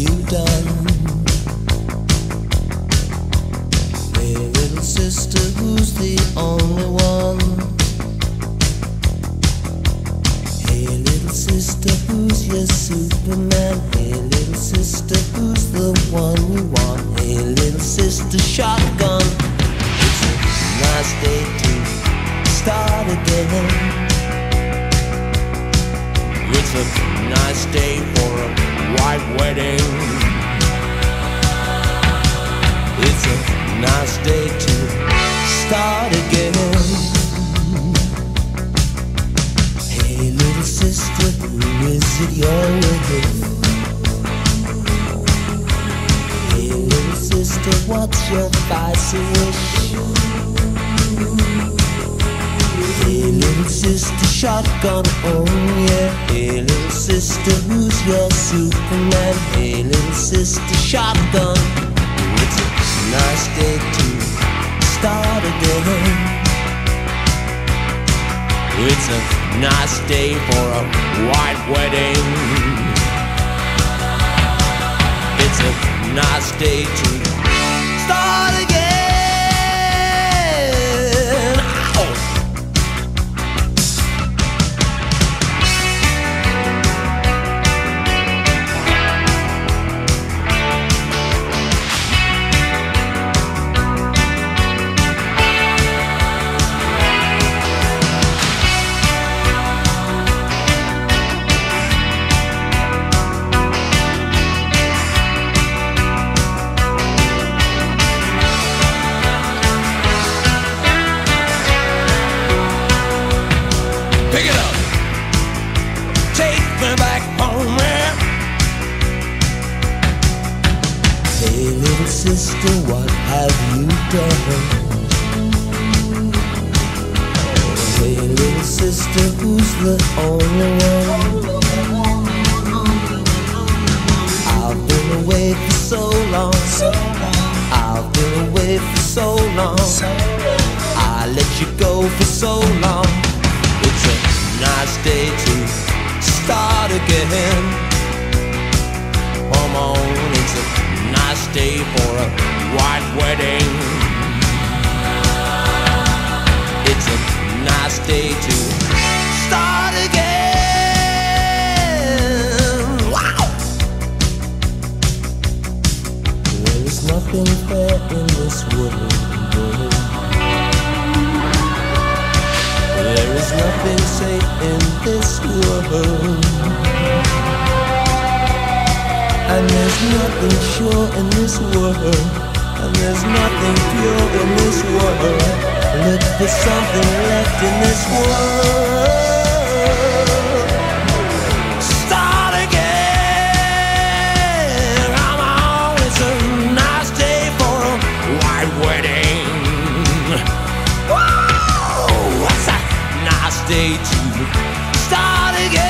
you done? Hey, little sister, who's the only one? Hey, little sister, who's your Superman? Hey, little sister, who's the one you want? Hey, little sister, shotgun. It's a nice day to start again. It's a nice day for a wedding. It's a nice day to start again. Hey, little sister, who is it you're with? Hey, little sister, what's your vice wish? Hey, little sister, shotgun, oh yeah. Hey, little sister, who's your Superman? Hey, little sister, shotgun. It's a nice day to start again. It's a nice day for a white wedding. It's a nice day to sister, what have you done? Hey, little sister, who's the only one? I've been away for so long. I've been away for so long. I let you go for so long. It's a nice day to day for a white wedding. It's a nice day to start again. Wow! There is nothing fair in this world. There is nothing safe in this world. And there's nothing sure in this world. And there's nothing pure in this world. Look for something left in this world. Start again. I'm always a nice day for a white wedding. Whoa, a nice day to start again.